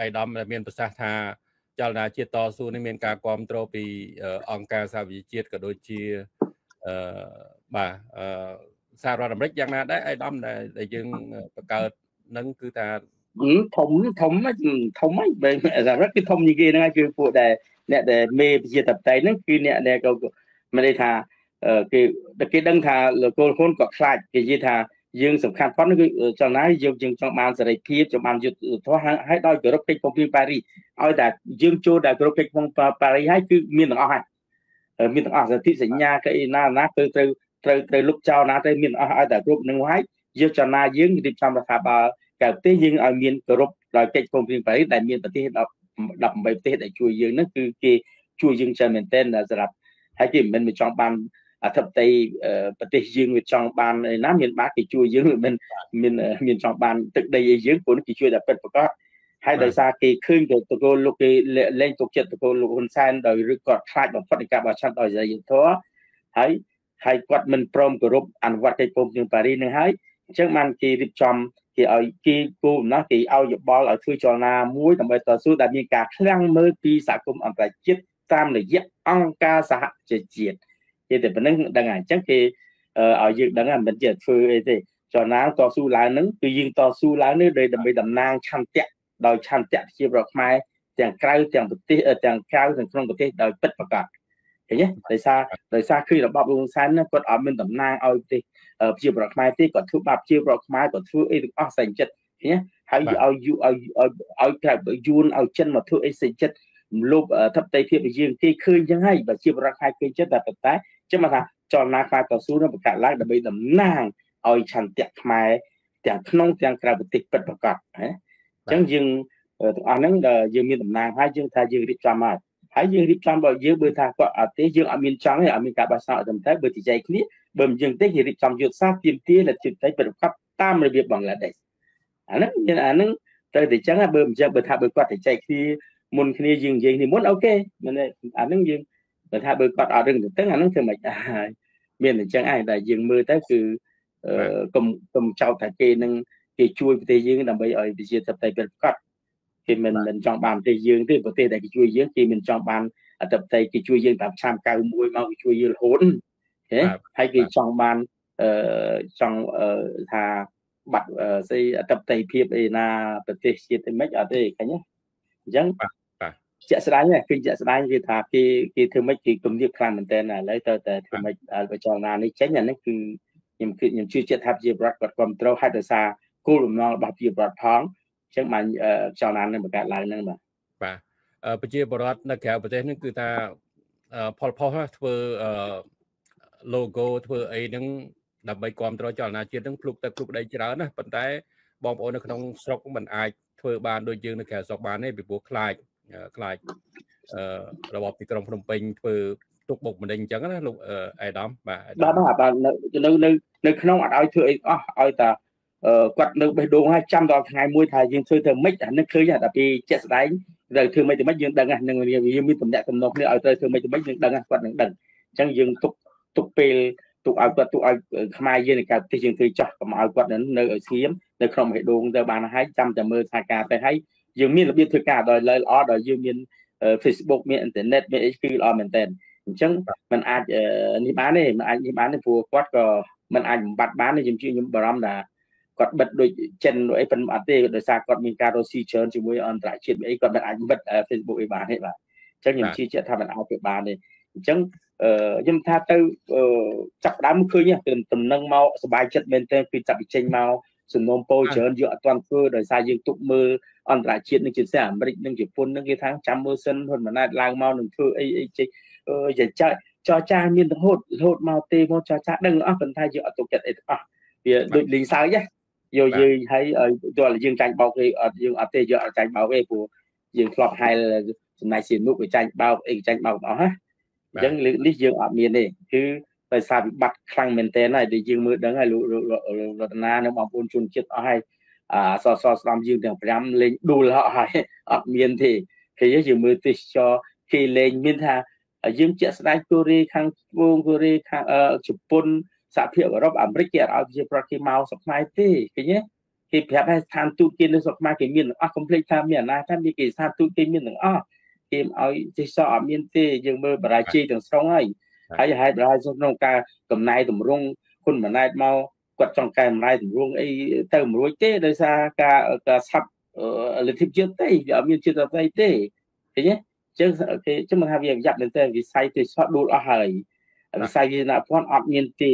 អៃដាមមានប្រសាសន៍ថាចលនាជាតិតស៊ូនេះមានការគ្រប់គ្រងពីអង្គការសហវិជាតិក៏ដូចជាអឺបាទអឺសហរដ្ឋអាមេរិកយ៉ាងណាដែរអៃដាមដែលយើងបង្កើតនឹងគឺថាធំធំធំហ្នឹងបើអាមេរិកគឺធំជាងគេហ្នឹងគឺពួកដែលអ្នកដែលមេប្រជាធិបតេយ្យហ្នឹងគឺអ្នកដែលក៏មិនได้ថាគេគេដឹងថាលោកកូលហ៊ុនក៏ខ្លាចគេនិយាយថា យើងសំខាន់ប៉ុណ្ណឹងគឺចង់ណាយើងយើងចង់បានសេរីភាពចង់បានយុត្តិធម៌ហើយដោយគោរពកិច្ចព្រមព្រៀងប៉ារីសឲ្យតែយើងចូលដល់គោរពកិច្ចព្រមព្រៀងប៉ារីសហើយគឺមានទាំងអស់ហើយមានទាំងអស់សន្ធិសញ្ញាកអីណាណាគឺត្រូវត្រូវត្រូវលុបចោលណាទៅមានអស់ឲ្យតែគ្រប់នឹងហើយយើងចំណាយើងរៀបចំរដ្ឋាភិបាលកៅប្រទេសយើងឲ្យមានគោរពដោយកិច្ចព្រមព្រៀងប៉ារីសដែលមានប្រទេស18ប្រទេសដែលជួយយើងហ្នឹងគឺគេជួយយើងច្រើនមែនទែនសម្រាប់ហើយគេមិនមែនចង់បាន អធិបតេយ្យប្រទេសយើងវាចង់បានឯណាមានបាក់គេជួយយើងមិនមានមានចង់បានទឹកដីឲ្យយើងព្រោះគេជួយតែពិតប្រកបហើយដោយសារគេឃើញទៅតកូលលោកគេលែងទុកចិត្តតកូលលោកហ៊ុនសែនដោយឬគាត់ខ្លាចបំផុតនៃការបោះឆ្នោតដោយសេរីយុត្តិធម៌ហើយហើយគាត់មិនព្រមគោរពអនុវត្តកិច្ចព្រមព្រៀងប៉ារីសនឹងហើយអញ្ចឹងបានគេរៀបចំគេឲ្យគេគោលណាគេឲ្យយោបល់ឲ្យធ្វើចលនាមួយដើម្បីតស៊ូដែលមានការឃ្លាំងមើលពីសហគមន៍អន្តរជាតិតាមរយៈអង្គការសហជីវជាតិ គេតែប៉ុណ្្នឹងដឹងហើយអញ្ចឹងគេឲ្យយើងដឹងមិនជាធ្វើអីទេចលនាតស៊ូឡើងហ្នឹងគឺយើងតស៊ូឡើងនេះដើម្បីតំណាងឆន្ទៈដោយឆន្ទៈជាប្រខ្មែរទាំងក្រៅទាំងប្រទេសទាំងក្រៅទាំងក្នុងប្រទេសដោយពិតប្រាកដឃើញទេដោយសារដោយសារគឺរបបលោកសែនគាត់អត់មានតំណាងឲ្យប្រទេសជាប្រខ្មែរទេគាត់ធ្វើបាបជាប្រខ្មែរគាត់ធ្វើអីទាំងអស់សែងចិត្តឃើញទេហើយឲ្យយូឲ្យឲ្យក្រៅយួនឲ្យចិនមកធ្វើអីសែងចិត្តលុបធិបតេយ្យភាពយើងគេឃើញចឹងហើយបើជាបរិបទឃើញចិត្តតែប៉ុន្តែ ចឹងមកថាចលនាខ្មែរតស៊ូនឹងបង្កើតឡើងដើម្បីតំណាងឲ្យឆន្ទៈខ្មែរទាំងក្នុងទាំងក្រៅប្រទេសពិតប្រាកដណាអញ្ចឹងយើងទាំងអស់ហ្នឹងយើងមានតំណាងហើយយើងថាយើងរៀបចំហើយហើយយើងរៀបចំបើយើងបើថាគាត់អត់ទេយើងអត់មានចង់ទេអត់មានការបោះឆ្នោតអត់ទៅបើជជែកគ្នាបើមិនយើងទេគេរៀបចំយុទ្ធសាស្ត្រទៀមទាលទ្ធិបតេយ្យប្រកបតាមរបៀបបង្ក្លាដេសអាហ្នឹងមានអាហ្នឹងត្រូវតែចឹងបើមិនចឹងបើថាបើគាត់ជជែកគ្នាមុនគ្នាយើងនិយាយគ្នាមុនអូខេមែនទេអាហ្នឹងយើង បើថាបើគាត់អត់រឿងទៅអាហ្នឹងធ្វើមិនដែរមានអញ្ចឹងឯងតែយើងមើលទៅគឺកុំកុំចោទថាគេនឹងគេជួយប្រទេសយើងដើម្បីឲ្យប្រជាធិបតេយ្យពិតប្រាកដគេមិនមិនចង់បានប្រទេសយើងទេប្រទេសដែលគេជួយយើងគេមិនចង់បានអធិបតេយ្យគេជួយយើងតាមឆ្នាំ91មកគេជួយយើងរហូតហេហើយគេចង់បានអឺចង់ថាបាត់ស្អីអធិបតេយ្យភាពអីណាប្រទេសជាតិមិនអត់ទេឃើញទេអញ្ចឹង ជាក់ស្ដែងគឺជាក់ស្ដែងគឺថាគេគេធ្វើម៉េចគេគំរាមខ្លាំងមែនតើឥឡូវទៅតែធ្វើម៉េចបច្ចុប្បន្ននេះចេញអានេះគឺខ្ញុំគឺខ្ញុំជឿជាក់ថាជាប្រដ្ឋគាត់គ្រប់គ្រងហេតុដោយសារគោលបំណងរបស់ជាប្រដ្ឋផងអញ្ចឹងបានចលនានឹងបង្កើតឡើងហ្នឹងបាទបាទប្រជាពលរដ្ឋនៅក្រៅប្រទេសហ្នឹងគឺថាផលផុសធ្វើ logo ធ្វើអីហ្នឹងដើម្បីគ្រប់គ្រងចលនាជាតិហ្នឹងភ្លុកទឹកភ្លុកដីច្រើនណាប៉ុន្តែបងប្អូននៅក្នុងស្រុកមិនអាចធ្វើបានដូចយើងនៅក្រៅស្រុកបានទេពីព្រោះខ្លាច ខ្លាចអឺរបបទីក្រុងភ្នំពេញធ្វើទុកបុកម្នេញអញ្ចឹងណាលោកអេដាមបាទបាទបាទនៅនៅនៅក្នុងអត់ឲ្យធ្វើអីអស់ឲ្យតែគាត់នៅបេះដូងហើយចាំដល់ថ្ងៃមួយថាយើងធ្វើធ្វើម៉េចអានេះឃើញតែពីជាក់ស្ដែងត្រូវធ្វើម៉េចទៅម៉េចយើងដឹងហ្នឹងនឹងយើងមានតំណែងតំណងគ្នាឲ្យត្រូវធ្វើម៉េចទៅម៉េចយើងដឹងគាត់នឹងដឹងអញ្ចឹងយើងទុកទុកពេលទុកឲ្យគាត់ទុកឲ្យខ្មែរយើងនៅកើតប្រទេសយើងធ្វើចោះកុំឲ្យគាត់នៅឲ្យស្ងៀមនៅក្នុងបេះដូងទៅបានហើយចាំតែមើលថាការទៅហើយ យើងមានរបៀបធ្វើការដោយល្អដោយយើងមាន Facebook មានអ៊ីនធឺណិតមានអីគឺល្អមែនតើអញ្ចឹងมันអាចនេះបានទេมันអាចនេះបានទេព្រោះគាត់ក៏มันអាចបំបត្តិបានទេខ្ញុំជឿខ្ញុំបារម្ភថាគាត់បិទដូចចិនដូចអីប៉ុន្តែអត់ទេដោយសារគាត់មានការរស់ស៊ីច្រើនជាមួយអន្តរជាតិអីគាត់មិនអាចបិទ Facebook អីបានទេបាទអញ្ចឹងខ្ញុំជឿជាក់ថាมันអាចធ្វើបានទេអញ្ចឹងខ្ញុំថាទៅចាប់ដើមឃើញតំណឹងមកសบายចិត្តមែនទែនគឺចាប់ពីចេញមក សំណុំពោច្រើនយកអត់ទាន់ធ្វើដោយសារយើងទុកមើលអន្តរជាតិនឹងជាពិសេសអាមេរិកនិងជប៉ុននឹងគេថាចាំមើលសិនហ៊ុនម៉ាណែតឡើងមកនឹងធ្វើអីអីចេះអឺចាចរចាមានរហូតរហូតមកទេមកចរចាដឹងអស់ប៉ុន្តែយើងអត់ទុកចិត្តអីទាំងអស់វាដូចលីងសើចណាយកយើងឲ្យទោះយើងចាញ់បោកគេអត់យើងអត់ទេយកអត់ចាញ់បោកទេព្រោះយើងធ្លាប់ហែលចំណាយសៀនុវាចាញ់បោកអីចាញ់បោកអស់ណាអញ្ចឹងលើកនេះយើងអត់មានទេគឺ ដោយសារវិបត្តិខ្លាំងមែនទែនហើយដែលយើងមើលដឹងហើយលោករតនានិងបងប្អូនជនជាតិអស់ហើយអាសសស្ដំយើងទាំង5លេងដួលហើយអត់មានទេគេយើងមើលទេសចរគេលេងមានថាយើងជាក់ស្ដែងកូរ៉េខាងត្បូងកូរ៉េខាងជប៉ុនសហភាពអឺរ៉ុបអាមេរិកគេអត់ឲ្យប្រជាប្រដ្ឋគេមកស្រុកខ្មែរទេឃើញទេគេប្រាប់ថាស្ថានទូតគេនៅស្រុកខ្មែរគេមានទាំងអស់កុំភ្លេចថាមានអាណាថាមានគេស្ថានទូតគេមានទាំងអស់គេឲ្យទេសចរអត់មានទេយើងមើលបរាជ័យទាំងស្រុងហើយ ហើយហេតុបរាជ័យក្នុងការកំណែតម្រង់គុណម៉ណែតមកគាត់ចង់កែម្លាយតម្រង់អីទៅមិនរួចទេដោយសារការការឆាប់លទ្ធិជាតិទេវាអត់មានជាតិអីទេឃើញទេចឹងគេចឹងមិនថាវាប្រយ័ត្នមែនទេវិស័យទេសចរដួលអស់ហើយវិស័យវិញ្ញាណភ័ណ្ឌអត់មានទេ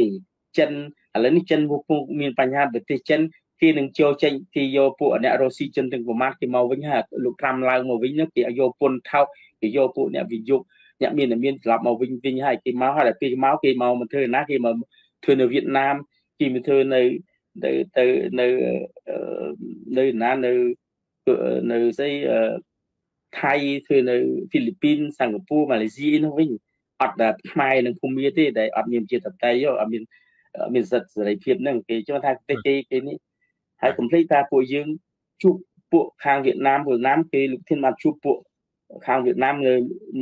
ចិនឥឡូវនេះចិនពុកមានបញ្ហាប្រទេសចិនគេនឹងចូលចេញគេយកពួកអ្នករុស្ស៊ីចិនទាំងប្រមាណគេមកវិញហើយលោកត្រាំឡើងមកវិញគេយកពុនថោកគេយកពួកអ្នកវិយុ អ្នកមានមានត្រឡប់មកវិញវិញហើយគេមកហើយពេលមកគេមកមកធ្វើណាគេមកធ្វើនៅវៀតណាមគេមកធ្វើនៅទៅទៅនៅនៅណានៅនៅស្អីថៃធ្វើនៅហ្វីលីពីនសិង្ហបុរីម៉ាឡេស៊ីនោះវិញអត់ដែលខ្មែរនិងភូមាទេដែលអត់មានជាតតៃអត់មានមានសិទ្ធិសេរីភាពហ្នឹងគេជឿថាប្រទេសគេគេនេះហើយកុំភ្លេចថាពួកយើងជួបពួកខាងវៀតណាមវៀតណាមគេលោកធានបានជួបពួក ខាងវៀតណាមនៅ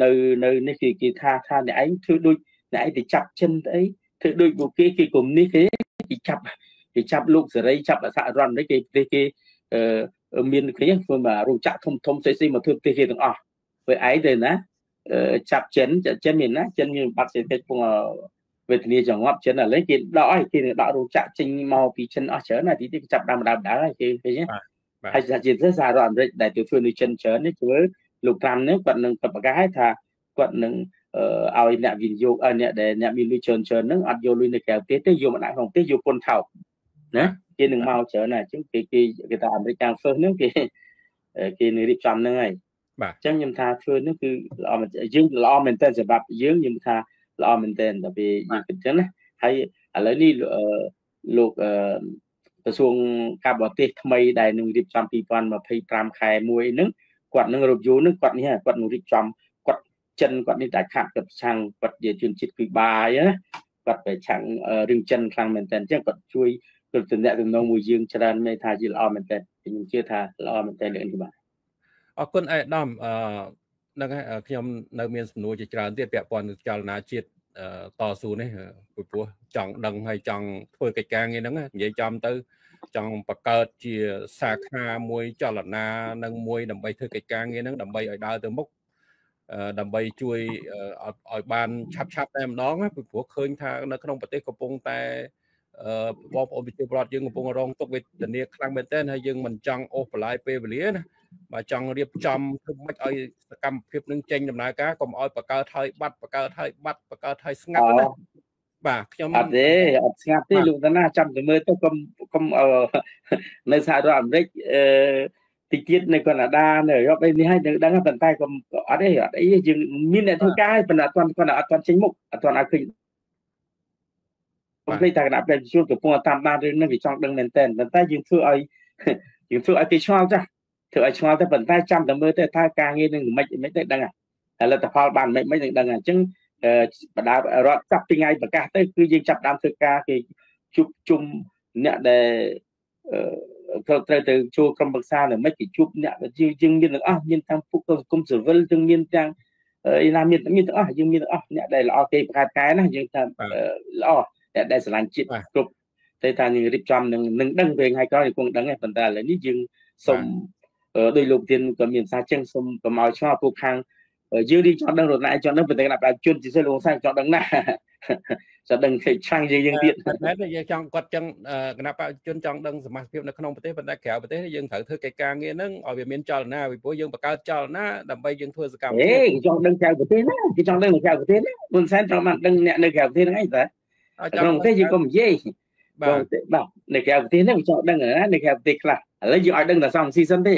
នៅនៅនេះគេគេថាថាអ្នកឯងធ្វើដូចអ្នកឯងទៅចាប់ចិនទៅអីធ្វើដូចពួកគេគេកុំនេះគេគេចាប់គេចាប់លោកសេរីចាប់អសហរដ្ឋអាមេរិកគេប្រទេសគេអឺមានឃើញធ្វើមករោងចក្រធំធំផ្សេងៗមកធ្វើប្រទេសគេទាំងអស់ពេលឯងទៅណាចាប់ចិនចិនមានណាចិនមានបាត់សេដ្ឋកិច្ចពងវេទនាចង្អប់ចិនឥឡូវគេដកឲ្យគេដករោងចក្រចេញមកពីចិនអស់ច្រើនណាទីទីចាប់ដើមដើមដើមហើយគេឃើញហើយសហជីវជាតិសហរដ្ឋអាមេរិកដែលទៅធ្វើនៅចិនច្រើននេះធ្វើ លោកត្រាំនេះគាត់នឹងប្រកាសឲ្យថាគាត់នឹងឲ្យអ្នកវិនិយោគអ្នកដែលអ្នកមានលុយច្រើនច្រើនហ្នឹងអត់យកលុយនៅក្រៅប្រទេសទេយកមកដាក់ក្នុងប្រទេសយកពន្ធថោកណាគេនឹងមកច្រើនណាអញ្ចឹងគេគេគេថាអាមេរិកកាំង first ហ្នឹងគេគេនឹងរៀបចំហ្នឹងហើយបាទអញ្ចឹងខ្ញុំថាធ្វើនេះគឺល្អយើងល្អមែនតើសម្រាប់យើងខ្ញុំថាល្អមែនតើតែពេលយើងគិតចឹងណាហើយឥឡូវនេះលោកក្រសួងការបរទេសថ្មីដែលនឹងរៀបចំ2025ខែ1ហ្នឹង គាត់នឹង review ហ្នឹងគាត់នេះគាត់នឹងរៀបចំគាត់ចិនគាត់នេះតែខាត់គាត់ប្រឆាំងគាត់ជាជនជាតិគឺបាយណាគាត់ប្រឆាំងរឿងចិនខ្លាំងមែនតើអញ្ចឹងគាត់ជួយគាត់តំណែងតំណងមួយយើងច្រើនមេថាជាល្អមែនតើខ្ញុំជឿថាល្អមែនតើលើនេះបាទអរគុណអេដាមអឺហ្នឹងហើយខ្ញុំនៅមានសំណួរជាច្រើនទៀតពាក់ព័ន្ធនឹងចលនាជាតិតស៊ូនេះពីព្រោះចង់ដឹងហើយចង់ធ្វើកិច្ចការងារហ្នឹងនិយាយចំទៅ ចង់បង្កើតជាសាខាមួយចលនានឹងមួយដើម្បីធ្វើកិច្ចការងារហ្នឹងដើម្បីឲ្យដើរទៅមុខដើម្បីជួយឲ្យបានឆាប់ឆាប់តែម្ដងពីព្រោះឃើញថានៅក្នុងប្រទេសកំពុងតែបងប្អូនប្រជាពលរដ្ឋយើងកំពុងរងទុក្ខវេទនាខ្លាំងមែនទែនហើយយើងមិនចង់អូសបន្លាយពេលវេលាណាបើចង់រៀបចំធ្វើម៉េចឲ្យសកម្មភាពនឹងចេញដំណើរការកុំឲ្យបង្កើតឲ្យបាត់បង្កើតឲ្យបាត់បង្កើតឲ្យស្ងាត់ណា បាទខ្ញុំអត់ទេអត់ស្ងាត់ទេលោកតាណាចាំទៅមើលទៅកុំកុំនៅសហរដ្ឋអាមេរិកអឺតិចទៀតនៅកាណាដានៅអឺរ៉ុបអីនេះហើយនៅដឹងប៉ុន្តែកុំអត់ទេអត់អីយើងមានអ្នកធ្វើការប៉ុន្តែអត់ទាន់គាត់អត់ទាន់ចេញមុខអត់ទាន់ឲ្យឃើញខ្ញុំភ្លេចថាគណៈប្រជាជនកំពុងតាមដានរឿងនេះវាចង់ដឹងមែនតើប៉ុន្តែយើងធ្វើឲ្យយើងធ្វើឲ្យគេឆ្ងល់ចាស់ធ្វើឲ្យឆ្ងល់ទៅប៉ុន្តែចាំតែមើលទៅថាការងារនឹងមិនមិនទៅដឹងហើយលទ្ធផលបានមិនមិននឹងដឹងអញ្ចឹង បដារដ្ឋចាប់ពីថ្ងៃប្រកាសទៅគឺយើងចាប់ដើមធ្វើការគេជួបជុំអ្នកដែលត្រូវត្រូវទៅចូលក្រុមប្រឹក្សានៅមិនគេជួបអ្នកយើងមានទាំងអស់មានទាំងពុកសង្គមស៊ីវិលយើងមានទាំងអីណាមានមានទាំងអស់យើងមានទាំងអស់អ្នកដែលល្អគេបង្កើតកែណាយើងថាល្អអ្នកដែលស្រឡាញ់ជាតិគ្រប់តែថាយើងរៀបចំនឹងនឹងដឹងពេលថ្ងៃក្រោយគង់ដឹងទេប៉ុន្តែឥឡូវនេះយើងសូមដោយលោកទានក៏មានសារចឹងសូមកុំឲ្យឆ្ងល់ពួកខាង យើងរីចង់ដឹងរណៃចង់ដឹងប្រទេសណាប្រជាជនជាសិលលោកសាចង់ដឹងណាចង់ដឹងគេឆាំងយើងយើងទៀតតែយើងចង់គាត់ចឹងគណៈប្រជាជនចង់ដឹងសមាជិកនៅក្នុងប្រទេសប៉ុន្តែក្រៅប្រទេសយើងត្រូវធ្វើកិច្ចការងារហ្នឹងឲ្យវាមានចលនាពីព្រោះយើងបង្កើតចលនាដើម្បីយើងធ្វើសកម្មភាពគេចង់ដឹងក្រៅប្រទេសណាគេចង់ដឹងនៅក្រៅប្រទេសណាមុនសែនចង់បានដឹងអ្នកនៅក្រៅប្រទេសហ្នឹងឯងតើក្នុងប្រទេសយើងក៏និយាយបាទបាទនៅក្រៅប្រទេសហ្នឹងចង់ដឹងណានៅក្រៅប្រទេសខ្លះឥឡូវយើងឲ្យដឹងតែសំស៊ីសិនទេ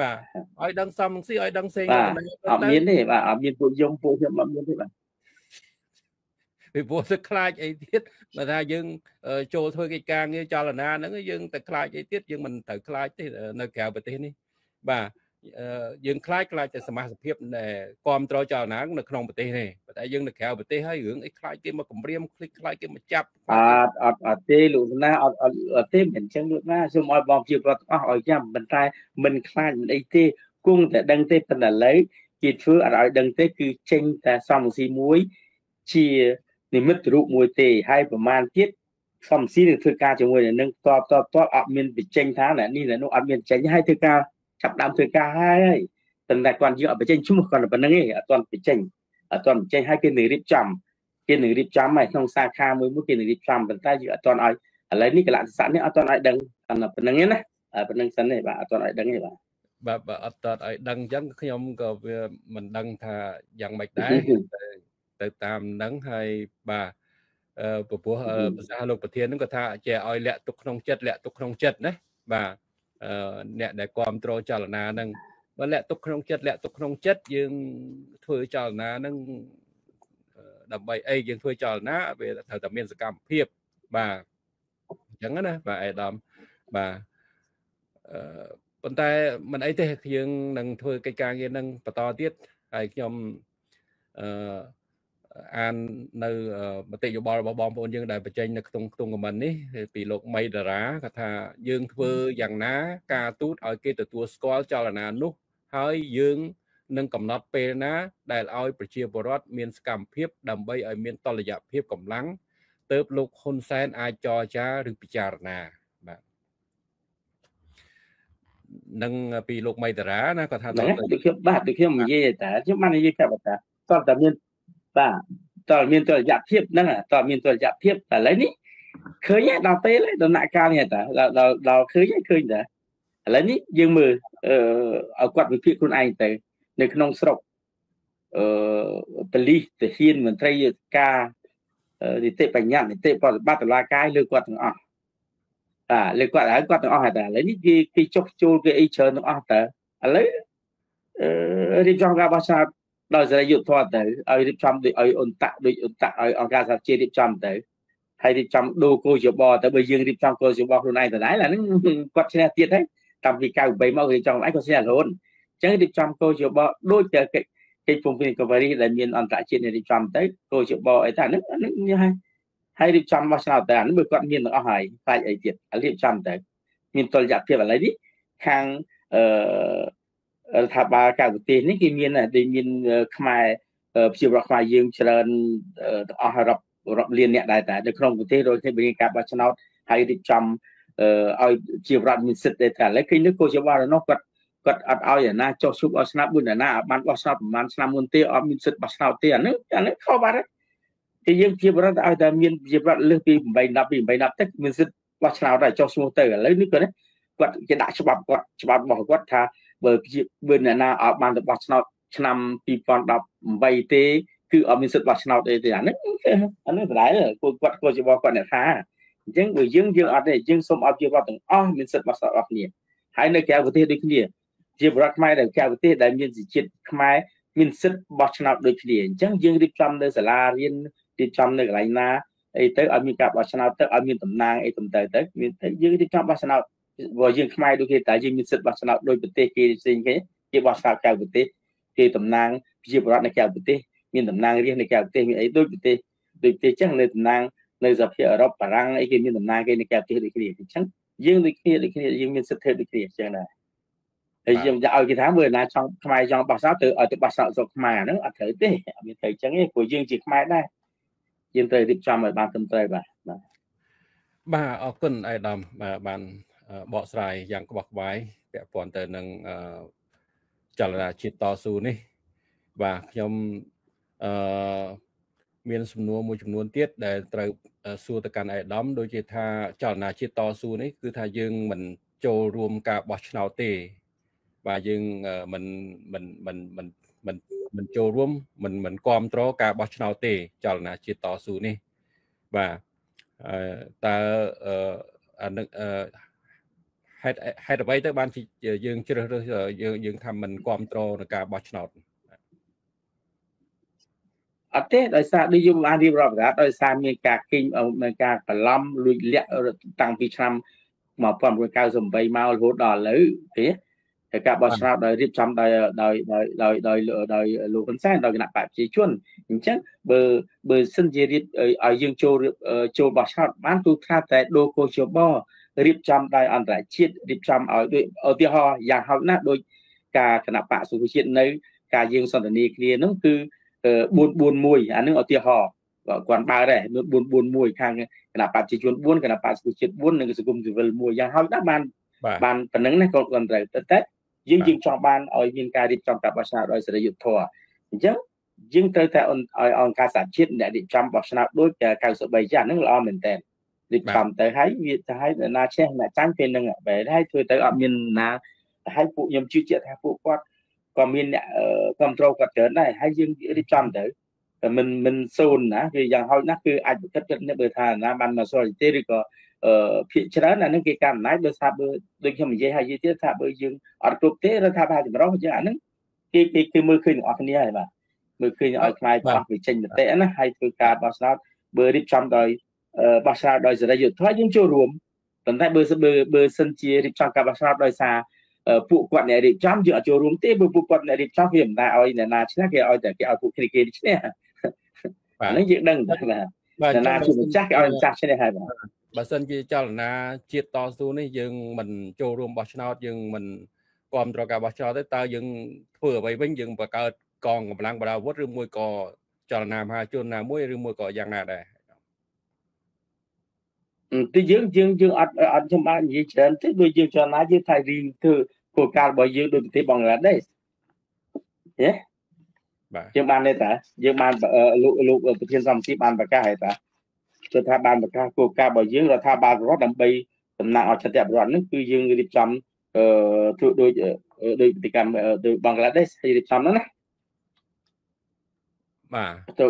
បាទឲ្យដឹងសំស៊ីឲ្យដឹងផ្សេងអត់មានទេបាទអត់មានពួកយំពួកខ្ញុំអត់មានទេបាទពីព្រោះទៅខ្លាចអីទៀតបើថាយើងចូលធ្វើកិច្ចការងារចលនាហ្នឹងយើងទៅខ្លាចអីទៀតយើងមិនត្រូវខ្លាចទេនៅក្រៅប្រទេសនេះបាទ យើងខ្លាចខ្លាចតែសមាជិកភាពដែលគ្រប់គ្រងចលនានៅក្នុងប្រទេសនេះតែយើងនៅក្រៅប្រទេសហើយរឿងអីខ្លាចគេមកគម្រាមខ្លាចខ្លាចគេមកចាប់អត់អត់អត់ទេលោកណាអត់អត់អត់ទេមិនអញ្ចឹងលោកណាសូមឲ្យបងជាប្រតអស់ឲ្យចាំប៉ុន្តែមិនខ្លាចមិនអីទេគង់តែដឹងទេប៉ុន្តែឥឡូវគេធ្វើអត់ឲ្យដឹងទេគឺចេញតែសំស៊ីមួយជានិមិត្តរូបមួយទេហើយប្រមាណទៀតសំស៊ីនឹងធ្វើការជាមួយនឹងតបតបតបអត់មានបញ្ចេញថាអ្នកនេះអ្នកនោះអត់មានចេញហើយធ្វើការ ចាប់ដើមធ្វើការហើយតែតែគាត់យើងអត់បញ្ចេញឈ្មោះគាត់តែប៉ុណ្្នឹងឯងអត់ទាន់បញ្ចេញអត់ទាន់បញ្ចេញឲ្យគេនឹងរៀបចំគេនឹងរៀបចំហើយក្នុងសាខាមួយមួយគេនឹងរៀបចំប៉ុន្តែយើងអត់ទាន់ឲ្យឥឡូវនេះកលៈស័កនេះអត់ទាន់ឲ្យដឹងប៉ុណ្្នឹងឯណាប៉ុណ្្នឹងសិនទេបាទអត់ទាន់ឲ្យដឹងទេបាទបាទបាទអត់តតឲ្យដឹងអញ្ចឹងខ្ញុំក៏វាមិនដឹងថាយ៉ាងម៉េចដែរទៅតាមនឹងហើយបាទអឺពពោះភាសាលោកប្រធានហ្នឹងក៏ថាចេះឲ្យលាក់ទុកក្នុងចិត្តលាក់ទុកក្នុងចិត្តណាបាទ អឺអ្នកដែលគ្រប់គ្រងចលនាហ្នឹងបើលាក់ទុកក្នុងចិត្តលាក់ទុកក្នុងចិត្តយើងធ្វើចលនាហ្នឹងដើម្បីអីយើងធ្វើចលនាវាត្រូវតែមានសកម្មភាពបាទអញ្ចឹងណាបាទអេដាមបាទអឺប៉ុន្តែមិនអីទេយើងនឹងធ្វើកិច្ចការងារនឹងបន្តទៀតហើយខ្ញុំអឺ អាននៅមតិយោបល់របស់បងប្អូនយើងដែលបញ្ចេញនៅក្នុងក្នុងខមមិននេះពីលោកមីតារាគាត់ថាយើងធ្វើយ៉ាងណា ការទូតឲ្យគេទទួលស្គាល់ចលនានោះ ហើយយើងនឹងកំណត់ពេលណា ដែលឲ្យប្រជាពលរដ្ឋមានសកម្មភាព ដើម្បីឲ្យមានតលយៈភាពកម្លាំងទៅលោកហ៊ុនសែនអាចចរចាឬពិចារណាបាទនឹងពីលោកមីតារាណាគាត់ថាតើដូចខ្ញុំបាទដូចខ្ញុំនិយាយតែខ្ញុំបាននិយាយប្រាប់ថាតើតើមាន បាទតើមានតលយៈភាពហ្នឹងតើមានតលយៈភាពតែឥឡូវនេះឃើញដល់ពេលដំណាក់កាលនេះតាដល់ដល់ឃើញឃើញតាឥឡូវនេះយើងមើលអឺឲ្យគាត់វិភាគខ្លួនឯងទៅ នៅក្នុងស្រុកអឺបលិសទាហានមន្ត្រីការនីតិបញ្ញត្តិនីតិប្រតិបត្តិតុលាការលើគាត់ទាំងអស់បាទលើគាត់ហើយគាត់ទាំងអស់តែឥឡូវនេះគេគេចុះចូលគេអីច្រើនទាំងអស់តើឥឡូវអឺរៀបចំការបោះឆ្នោត ដោយសេរីយុទ្ធធម៌ទៅឲ្យរៀបចំដូចឲ្យអ៊ុនតាក់ដូចអ៊ុនតាក់ឲ្យអង្គការសហជីវរៀបចំទៅហើយរៀបចំដូរគោលយោបល់ទៅបើយើងរៀបចំគោលយោបល់ខ្លួនឯងទៅដែរអាហ្នឹងគាត់ឈ្នះទៀតហើយតាំងពី93មករៀបចំខ្លួនឯងគាត់ឈ្នះរហូតអញ្ចឹងរៀបចំគោលយោបល់ដូចតែកិច្ចកិច្ចពងពីកូវរីដែលមានអន្តរជាតិរៀបចំទៅគោលយោបល់អីថាហ្នឹងហ្នឹងហើយហើយរៀបចំបោះឆ្នោតទៅអានេះបើគាត់មានទាំងអស់ហើយខ្លាចអីទៀតរៀបចំទៅមានតុល្យភាពឥឡូវនេះខាងអឺ រដ្ឋាភិបាលកម្ពុជានេះគេមានដែលមានខ្មែរប្រជាពលរដ្ឋខ្មែរយើងច្រើនទាំងអស់រាប់រាប់លានអ្នកដែរតែនៅក្នុងប្រទេសដូចគ្នាមានការបោះឆ្នោតហើយរៀបចំឲ្យជារដ្ឋមានសិទ្ធិតែឥឡូវឃើញនេះគោលជាបរនោះគាត់គាត់អត់ឲ្យអាណាចុះឈប់ឲ្យស្នាប់មួយអាណាបានបោះឆ្នោតប្រហែលឆ្នាំមុនទេអត់មានសិទ្ធិបោះឆ្នោតទេអានេះអានេះខុសបាត់ហើយតែយើងជាបរដ្ឋឲ្យតែមានជាបរដ្ឋលើសពី8 10ពី8 10ទឹកមានសិទ្ធិបោះឆ្នោតតែចុះឈ្មោះទៅឥឡូវនេះគាត់គាត់គេដាក់ច្បាប់គាត់ច្បាប់របស់គាត់ថា បើបើអ្នកណាអត់បានទៅបោះឆ្នោតឆ្នាំ2018ទេគឺអត់មានសិទ្ធិបោះឆ្នោតអីទេអានេះអានេះបណ្ដាលគាត់គាត់គាត់គាត់អ្នកថាអញ្ចឹងបើយើងយើងអត់ទេយើងសូមឲ្យជារដ្ឋទាំងអស់មានសិទ្ធិបោះឆ្នោតអស់គ្នាហើយនៅក្រៅប្រទេសដូចគ្នាជាបរដ្ឋខ្មែរដែលក្រៅប្រទេសដែលមានសិទ្ធិខ្មែរមានសិទ្ធិបោះឆ្នោតដូចគ្នាអញ្ចឹងយើងរៀបចំនៅសាលារៀនរៀបចំនៅកន្លែងណាអីទៅឲ្យមានការបោះឆ្នោតទៅឲ្យមានតំណាងអីទៅទៅមានទៅយើងរៀបចំបោះឆ្នោត បើយើងខ្មែរដូចគេតែយើងមានសិទ្ធិបោះឆ្នោតដោយប្រទេសគេផ្សេងគេគេបោះឆ្នោតក្រៅប្រទេសគេតំណាងប្រជាពលរដ្ឋនៅក្រៅប្រទេសមានតំណាងរាស្ត្រនៅក្រៅប្រទេសមានអីដូចប្រទេសដូចប្រទេសចឹងនៅតំណាងនៅសហភាពអឺរ៉ុបបារាំងអីគេមានតំណាងគេនៅក្រៅប្រទេសដូចគ្នាអញ្ចឹងយើងដូចគ្នាដូចគ្នាយើងមានសិទ្ធិដូចគ្នាអញ្ចឹងដែរហើយយើងจะឲ្យគេថាមើលណាចង់ខ្មែរចង់បោះឆ្នោតទៅឲ្យទៅបោះឆ្នោតស្រុកខ្មែរហ្នឹងអត់ត្រូវទេអត់មានត្រូវអញ្ចឹងទេព្រោះយើងជាខ្មែរដែរយើងត្រូវរៀបចំឲ្យបានត្រឹមត្រូវបាទបាទបាទអរគុណអៃដាមបាទបាន បកស្រាយយ៉ាងក្បោះក្បាយពាក់ព័ន្ធទៅនឹងចលនាជាតិតស៊ូនេះបាទខ្ញុំអឺមានសំណួរមួយចំនួនទៀតដែលត្រូវសួរទៅកាន់អេដាមដូចជាថាចលនាជាតិតស៊ូនេះគឺថាយើងមិនចូលរួមការបោះឆ្នោតទេ បាទយើងមិនមិនមិនមិនមិនមិនចូលរួមមិនមិនគ្រប់គ្រងការបោះឆ្នោតទេ ចលនាជាតិតស៊ូនេះបាទតើអានឹង ហេតុហេតុអ្វីទៅបានយើងជ្រើសរើសយើងយើងថាមិនគ្រប់គ្រងនឹងការបោះឆ្នោតអត់ទេដោយសារដូចយើងបានរៀបរាប់ថាដោយសារមានការគិញមានការបន្លំលួចលាក់តាំងពីឆ្នាំ1998មករហូតដល់ឥឡូវទេហើយការបោះឆ្នោតដោយរៀបចំដោយដោយដោយដោយដោយលោកហ៊ុនសែនដោយគណៈបកប្រជាជនអញ្ចឹងបើបើសិនជារៀបឲ្យយើងចូលចូលបោះឆ្នោតបានទូថាតែដូរកោជប រៀបចំដោយអន្តរជាតិរៀបចំឲ្យដូចឧទាហរណ៍យ៉ាងហោចណាស់ដោយការគណៈបកសុខជាតិនៅ ការយើងសន្ទនាគ្នានោះគឺ441អានឹងឧទាហរណ៍គាត់បើដែរ441ខាងគណៈបព្វជិជន4គណៈបព្វសង្គមជាតិ4និងសង្គមស៊ីវិល1យ៉ាងហោចដែរបានបានប៉ុណ្ណឹងណាគាត់គាត់ត្រូវតែតែយើងយើងចង់បានឲ្យមានការរៀបចំការបោះឆ្នោតដោយសេរីយុត្តិធម៌អញ្ចឹងយើងត្រូវតែឲ្យអង្គការសហជាតិអ្នករៀបចំបោះឆ្នោតដូច93ចាស់ហ្នឹងល្អមែនតើ រៀបចំទៅហើយវាទៅហើយណាឈ្នះអ្នកចាញ់ពេលហ្នឹងបែរហើយធ្វើទៅអត់មានណាហើយពួកខ្ញុំជឿជាក់ថាពួកគាត់ក៏មានអ្នកគ្រប់គ្រងគាត់ច្រើនដែរហើយយើងរៀបចំទៅតែមិនមិនសូនណាគឺយ៉ាងហោចណាស់គឺអាចគិតគិតនេះបើថាណាបានមកសល់ទេឬក៏អឺភាកច្រើនអានឹងគេកាន់អំណាចដោយសារបើដូចខ្ញុំនិយាយហើយយីទៀតថាបើយើងអត់គ្រប់ទេរដ្ឋាភិបាលចម្រុះអញ្ចឹងអានឹងគេគេគេមើលឃើញទាំងអស់គ្នាហើយបាទមើលឃើញឲ្យខ្លាយបោះវិចេញមតិណាហើយធ្វើការបោះឆ្នោតបើរៀបចំដោយ បោះឆ្នោតដោយសេរីយុត្តិធម៌យើងចូលរួមប៉ុន្តែបើបើបើសិនជារៀបចំការបោះឆ្នោតដោយសារពួកគាត់អ្នករៀបចំយើងអត់ចូលរួមទេបើពួកគាត់អ្នករៀបចំវាមិនដែរឲ្យអ្នកណាឈ្នះគេឲ្យតែគេឲ្យពួកគ្នាគេឈ្នះបាទហ្នឹងយើងដឹងតែណាអ្នកណាជាម្ចាស់គេឲ្យម្ចាស់ឈ្នះហើយបាទបើសិនជាចលនាជាតិតស៊ូនេះយើងមិនចូលរួមបោះឆ្នោតយើងមិនគ្រប់គ្រងការបោះឆ្នោតទេតើយើងធ្វើអ្វីវិញយើងបង្កើតកងកម្លាំងបដាអាវុធឬមួយក៏ចលនាមហាជនណាមួយឬមួយក៏យ៉ាងណាដែរ ទីយើងយើងយើងអត់អត់ខ្ញុំបាននិយាយច្រើនទេដូចយើងចលនាយើងថៃរីធ្វើគោលការណ៍របស់យើងដូចប្រទេសបង់ក្លាដេសហ៎បាទយើងបានទេតាយើងបានលោកលោកប្រធានសមាជិកបានប្រកាសហើយតាគឺថាបានប្រកាសគោលការណ៍របស់យើងរដ្ឋាភិបាលរដ្ឋដើម្បីតំណាងឲ្យចតិបរដ្ឋនេះគឺយើងរៀបចំអឺធ្វើដូចដូចប្រតិកម្មដូចបង់ក្លាដេសរៀបចំហ្នឹងណា បាទទៅ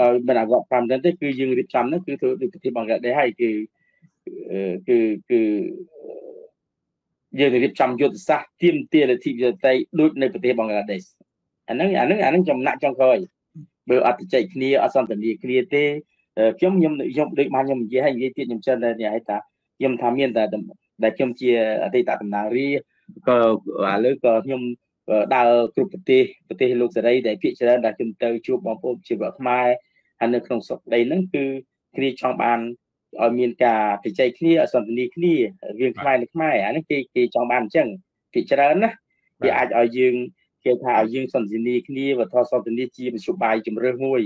ដោយមិនអាវត្ត5ទៅទេគឺយើងរៀបចំហ្នឹងគឺធ្វើដូចប្រទេសបង់ក្លាដេសហើយគឺគឺគឺយើងរៀបចំយុទ្ធសាស្ត្រទៀមទាលទ្ធិប្រជាធិបតេយ្យដូចនៅប្រទេសបង់ក្លាដេសអាហ្នឹងអាហ្នឹងអាហ្នឹងចំណាក់ចុងក្រោយបើអត់ជជែកគ្នាអត់សន្ទនាគ្នាទេខ្ញុំខ្ញុំខ្ញុំដូចបានខ្ញុំនិយាយហើយនិយាយទៀតខ្ញុំចិនតែនិយាយថាខ្ញុំថាមានតែដែលខ្ញុំជាអតីតតំណាងរាក៏ឥឡូវក៏ខ្ញុំ ដើរគ្រប់ប្រទេសប្រទេសលោកសេរីដែលភាគច្រើនដែលខ្ញុំទៅជួបបងប្អូនជីវៈខ្មែរហើយនៅក្នុងស្រុកដីហ្នឹងគឺគ្នាចង់បានឲ្យមានការជជែកគ្នាអសន្ទនាគ្នារឿងខ្មែរនិងខ្មែរអានេះគេគេចង់បានអញ្ចឹងភាគច្រើនណាគេអាចឲ្យយើងគេថាឲ្យយើងសន្ទនាគ្នាវត្ថុសន្ទនាជាមធ្យោបាយជំរឿសមួយ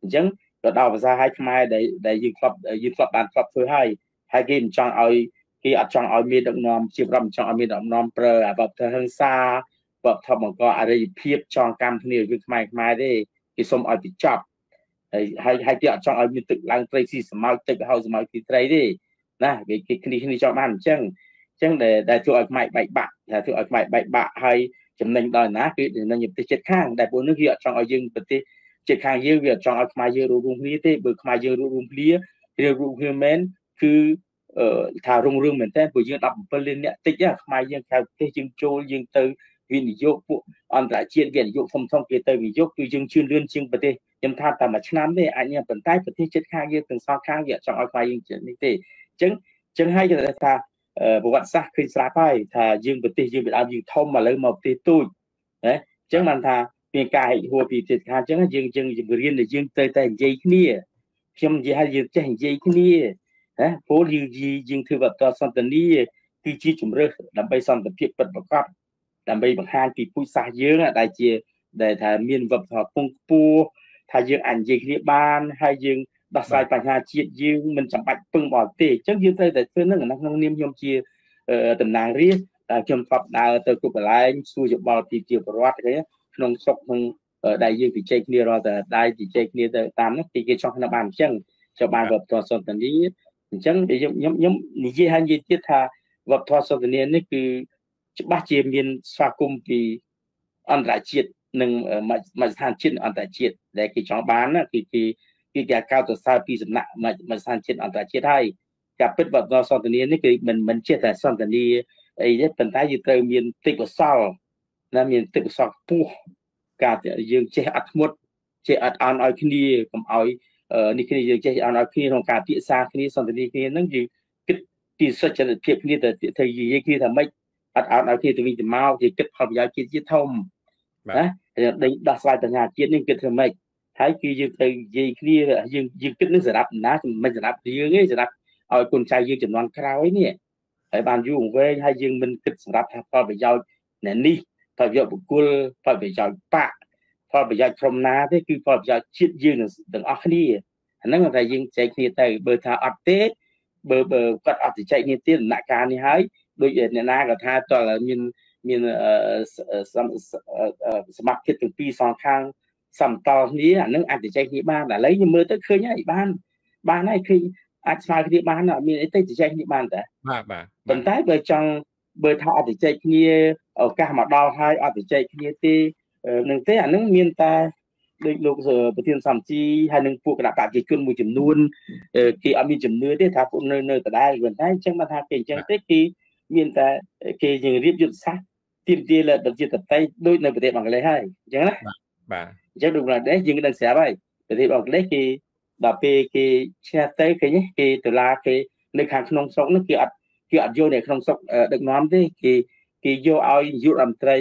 អញ្ចឹងទៅដល់ភាសាឲ្យខ្មែរដែលដែលយើងធ្លាប់យើងធ្លាប់បានធ្លាប់ធ្វើហើយហើយគេមិនចង់ឲ្យគេអត់ចង់ឲ្យមានដឹកនាំជាប្រំចង់ឲ្យមានដឹកនាំប្រើអាបបទៅហិង្សា បបថបបង្កអរិយភាពចងកម្មគ្នាយើងខ្មែរខ្មែរទេគេសុំឲ្យបញ្ចប់ហើយហើយហើយគេអត់ចង់ឲ្យមានទឹកឡើងត្រីស៊ីសម្ោចទឹកហៅសម្ោចទីត្រីទេណាគេគេគ្នាគ្នាចង់បានអញ្ចឹងអញ្ចឹងដែលដែលធ្វើឲ្យខ្មែរបែកបាក់ថាធ្វើឲ្យខ្មែរបែកបាក់ហើយចំណេញដល់ណាគឺចំណេញប្រទេសជិតខាងដែលពួកនោះគេអត់ចង់ឲ្យយើងប្រទេសជិតខាងយើងវាអត់ចង់ឲ្យខ្មែរយើងរួមរួមគ្នាទេបើខ្មែរយើងរួមរួមគ្នារៀបរួមគ្នាមែនគឺថារុងរឿងមែនតើពួកយើង17លានអ្នកតិចខ្មែរយើងក្រៅប្រទេសយើងចូលយើងទៅ វិនិយោគពួកអន្តរជាតិវិនិយោគធំធំគេទៅវិនិយោគគឺយើងជឿនលឿនជាងប្រទេសខ្ញុំថាតែមួយឆ្នាំទេអាចញ៉ាំប៉ុន្តែប្រទេសជិតខាងយើងទាំងសងខាងវាចង់ឲ្យខ្មែរយើងនេះទេអញ្ចឹងអញ្ចឹងហើយគេថាប្រវត្តិសាស្ត្រឃើញស្រាប់ហើយថាយើងប្រទេសយើងពីដើមយើងធំឥឡូវមកប្រទេសទូចណាអញ្ចឹងបានថាមានការហិចហួរពីប្រទេសខាងអញ្ចឹងយើងយើងយើងរៀនដែលយើងទៅតែនិយាយគ្នាខ្ញុំនិយាយឲ្យយើងចេះនិយាយគ្នាណាព្រោះយើងយើងធ្វើវត្តសន្តានីគឺជាជំរើសដើម្បីសន្តិភាពពិតប្រាកដ ដើម្បីបង្ហាញពីពូជសាសន៍យើងដែលជាដែលថាមានវប្បធម៌ពងខ្ពស់ថាយើងអាចនិយាយគ្នាបានហើយយើងដោះស្រាយបញ្ហាជាតិយើងមិនចាំបាច់ពឹងបរទេសអញ្ចឹងយើងត្រូវតែធ្វើនឹងក្នុងនាមខ្ញុំជាតំណាងរាស្ត្រដែលខ្ញុំធ្លាប់ដើរទៅគ្រប់កន្លែងសួរយោបល់ពីជាប្រវត្តិអីក្នុងស្រុកក្នុងដែលយើងជជែកគ្នារាល់តែដែលជជែកគ្នាទៅតាមនោះគេគេចង់គ្នាបានអញ្ចឹងចូលបានវប្បធម៌សន្តានាអញ្ចឹងខ្ញុំខ្ញុំខ្ញុំនិយាយហើយនិយាយទៀតថាវប្បធម៌សន្តានានេះគឺ ច្បាស់ជាមានស្វាគមន៍ពីអន្តរជាតិនិងមជ្ឈដ្ឋានជាតិអន្តរជាតិដែលគេចង់បានគឺគេគឺគេកោតសរសើរពីសំណាក់មជ្ឈដ្ឋានជាតិអន្តរជាតិហើយការពិតវប្បធម៌សន្តានានេះគឺមិនមិនជាតែសន្តានាអីទេប៉ុន្តែយើងត្រូវមានទេពកោសលណាមានទេពកោសលខ្ពស់ការយើងចេះអត់ធ្មត់ចេះអត់អន់ឲ្យគ្នាកុំឲ្យនេះគ្នាយើងចេះអន់ឲ្យគ្នាក្នុងការពិសាគ្នាសន្តានាគ្នាហ្នឹងយើងគិតពីសុចរិតភាពគ្នាទៅទៅនិយាយគ្នាថាម៉េច អត់អត់ឲ្យគ្នាទៅវិញទៅមកគេគិតផលប្រយោជន៍ជាតិជាធំណាដេញដោះស្រាយបញ្ហាជាតិនេះគិតធ្វើម៉េចហើយគឺយើងត្រូវនិយាយគ្នាយើងយើងគិតនឹងសម្រាប់ណាមិនសម្រាប់យើងទេសម្រាប់ឲ្យគុណចៅយើងចំនួនក្រោយនេះហើយបានយូរអង្វែងហើយយើងមិនគិតសម្រាប់ថាផលប្រយោជន៍អ្នកនេះផលប្រយោជន៍បុគ្គលផលប្រយោជន៍បកផលប្រយោជន៍ក្រុមណាទេគឺផលប្រយោជន៍ជាតិយើងទាំងអស់គ្នាអាហ្នឹងតែយើងចែកគ្នាទៅបើថាអត់ទេបើបើគាត់អត់ចែកគ្នាទៀតដំណាក់កាលនេះហើយ ដូចអ្នកណាក៏ថាតើមានមានសមត្ថភាពទាំងពីរសងខាងសំតល់គ្នាអានឹងអាចចែកគ្នាបានតែឥឡូវខ្ញុំមើលទៅឃើញហើយបាន បានហើយឃើញអាចស្មើគ្នាបានអត់មានអីទេចែកគ្នាបានតែបាទបាទប៉ុន្តែបើចង់បើថាអត់ចែកគ្នាឱកាសមកដល់ហើយអត់ចែកគ្នាទេនឹងទេអានឹងមានតែដូចលោកប្រធានសំជីហើយនឹងពួកគណៈបព្វជិជនមួយចំនួនគេអត់មានជំនឿទេថាពួកនៅនៅដដែលប៉ុន្តែអញ្ចឹងបើថាគេអញ្ចឹងទេគេ មានតែគេយើងរៀបយុទ្ធសាស្ត្រទាមទារលើប្រជាធិបតេយ្យដូចនៅប្រទេសបង្កឡេសហើយអញ្ចឹងណាបាទអញ្ចឹងដូចបង្កឡេសយើងដឹងស្រាប់ហើយប្រទេសបង្កឡេសគេដល់ពេលគេឈ្នះទៅគេគេដុល្លារគេនៅខាងក្នុងស្រុកនោះគេអត់គេអត់យកនៅក្នុងស្រុកដឹកនាំទេគេគេយកឲ្យយុរដ្ឋមន្ត្រី